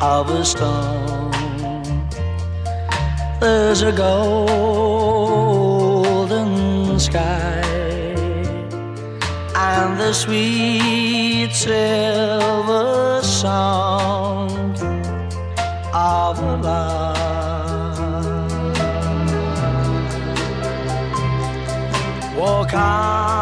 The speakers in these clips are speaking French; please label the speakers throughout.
Speaker 1: of a storm. There's a golden sky and the sweet silver song of love. Walk on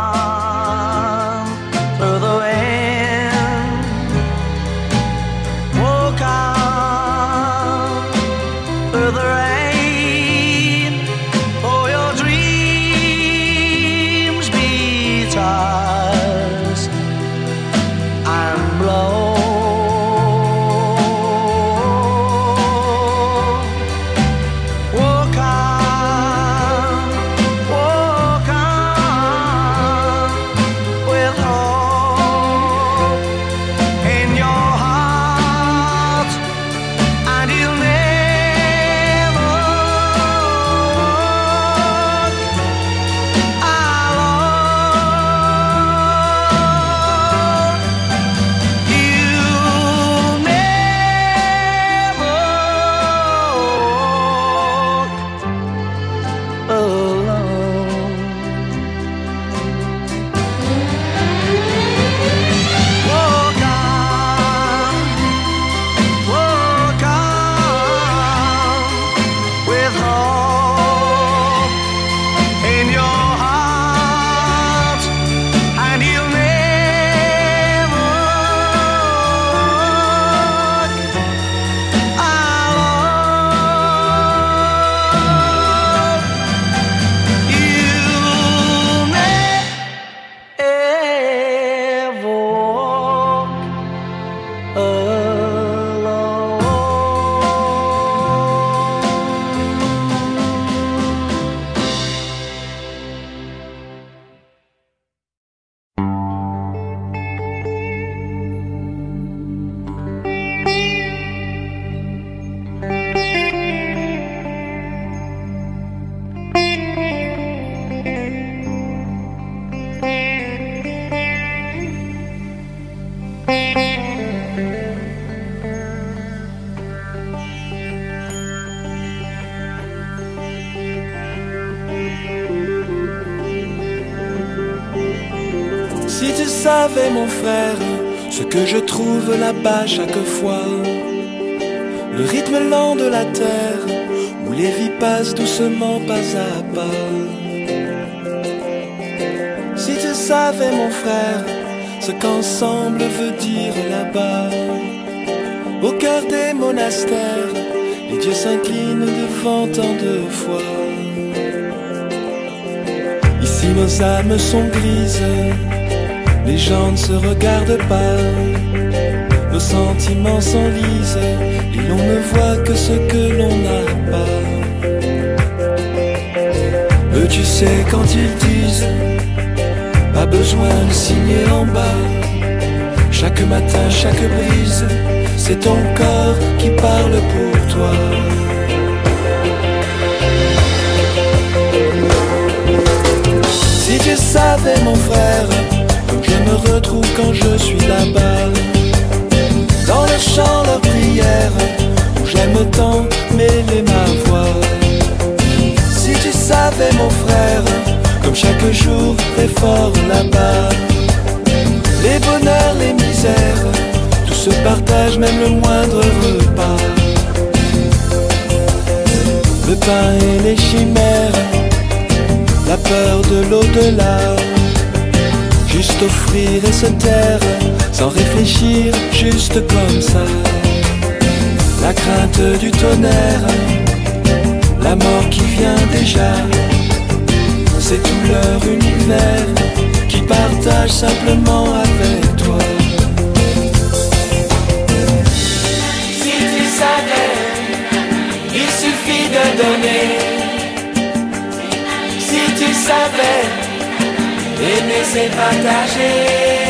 Speaker 2: Si tu savais, mon frère, ce que je trouve là-bas chaque fois, le rythme lent de la terre, où les vies passent doucement pas à pas. Si tu savais, mon frère, ce qu'ensemble veut dire là-bas, au cœur des monastères, les dieux s'inclinent devant tant de foi. Ici nos âmes sont grises, les gens ne se regardent pas, nos sentiments s'enlisent et l'on ne voit que ce que l'on n'a pas. Eux, tu sais, quand ils disent, pas besoin de signer en bas, chaque matin, chaque brise, c'est ton corps qui parle pour toi. Si tu savais mon frère, me retrouve quand je suis là-bas, dans le chant, leur prière, où j'aime tant mêler ma voix. Si tu savais mon frère, comme chaque jour très fort là-bas, les bonheurs, les misères, tout se partage, même le moindre repas. Le pain et les chimères, la peur de l'au-delà. Juste offrir et se taire, sans réfléchir, juste comme ça. La crainte du tonnerre, la mort qui vient déjà. C'est tout leur univers qui partage simplement avec c'est partager.